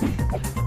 Música